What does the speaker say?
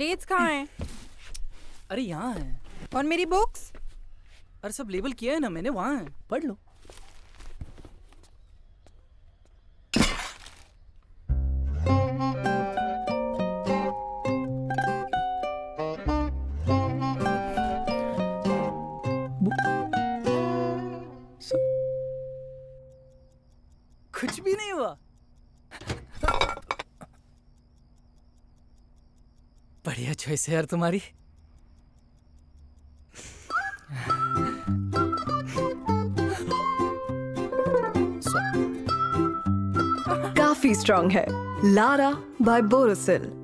Plates कहाँ हैं? अरे यहाँ है। और मेरी बुक्स अरे सब लेबल किया है ना मैंने वहाँ है। पढ़ लो। कुछ भी नहीं हुआ। बढ़िया चॉइस है यार तुम्हारी। काफ़ी स्ट्रांग है। Lara bye Borosil